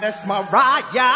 That's Mariah.